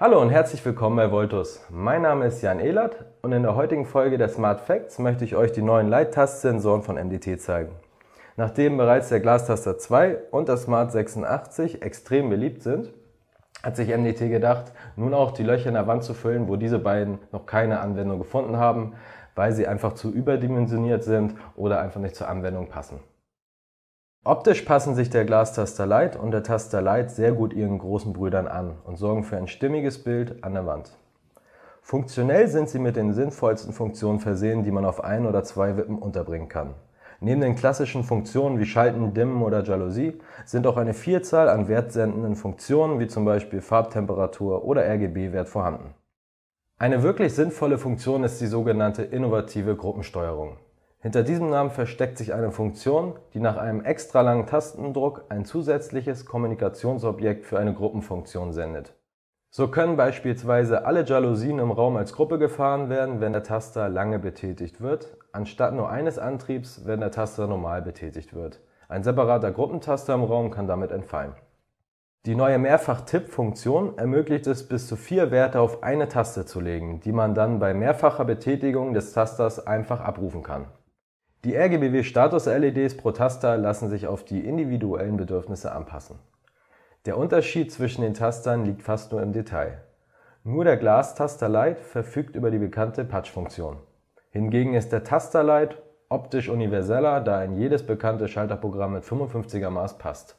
Hallo und herzlich willkommen bei Voltus. Mein Name ist Jan Ehlert und in der heutigen Folge der Smart Facts möchte ich euch die neuen Leitastsensoren von MDT zeigen. Nachdem bereits der Glastaster 2 und der Smart 86 extrem beliebt sind, hat sich MDT gedacht, nun auch die Löcher in der Wand zu füllen, wo diese beiden noch keine Anwendung gefunden haben, weil sie einfach zu überdimensioniert sind oder einfach nicht zur Anwendung passen. Optisch passen sich der Glastaster Lite und der Taster Lite sehr gut ihren großen Brüdern an und sorgen für ein stimmiges Bild an der Wand. Funktionell sind sie mit den sinnvollsten Funktionen versehen, die man auf ein oder zwei Wippen unterbringen kann. Neben den klassischen Funktionen wie Schalten, Dimmen oder Jalousie sind auch eine Vielzahl an wertsendenden Funktionen wie zum Beispiel Farbtemperatur oder RGB-Wert vorhanden. Eine wirklich sinnvolle Funktion ist die sogenannte innovative Gruppensteuerung. Hinter diesem Namen versteckt sich eine Funktion, die nach einem extra langen Tastendruck ein zusätzliches Kommunikationsobjekt für eine Gruppenfunktion sendet. So können beispielsweise alle Jalousien im Raum als Gruppe gefahren werden, wenn der Taster lange betätigt wird, anstatt nur eines Antriebs, wenn der Taster normal betätigt wird. Ein separater Gruppentaster im Raum kann damit entfallen. Die neue Mehrfach-Tipp-Funktion ermöglicht es, bis zu vier Werte auf eine Taste zu legen, die man dann bei mehrfacher Betätigung des Tasters einfach abrufen kann. Die RGBW-Status-LEDs pro Taster lassen sich auf die individuellen Bedürfnisse anpassen. Der Unterschied zwischen den Tastern liegt fast nur im Detail. Nur der Glastaster Lite verfügt über die bekannte Patch-Funktion. Hingegen ist der Taster Lite optisch universeller, da in jedes bekannte Schalterprogramm mit 55er Maß passt.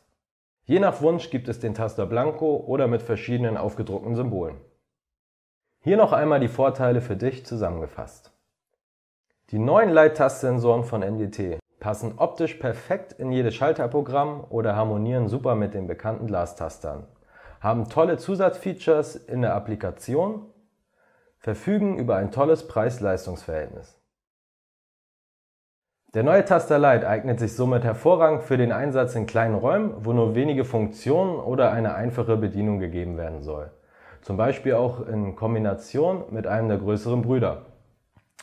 Je nach Wunsch gibt es den Taster Blanco oder mit verschiedenen aufgedruckten Symbolen. Hier noch einmal die Vorteile für dich zusammengefasst. Die neuen Leitastsensoren von NDT passen optisch perfekt in jedes Schalterprogramm oder harmonieren super mit den bekannten Glastastern, haben tolle Zusatzfeatures in der Applikation, verfügen über ein tolles Preis-Leistungs-Verhältnis. Der neue Taster Lite eignet sich somit hervorragend für den Einsatz in kleinen Räumen, wo nur wenige Funktionen oder eine einfache Bedienung gegeben werden soll. Zum Beispiel auch in Kombination mit einem der größeren Brüder.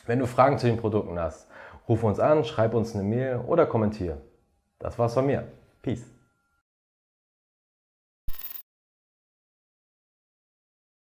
Wenn du Fragen zu den Produkten hast, Ruf uns an, schreib uns eine Mail oder kommentier. Das war's von mir. Peace.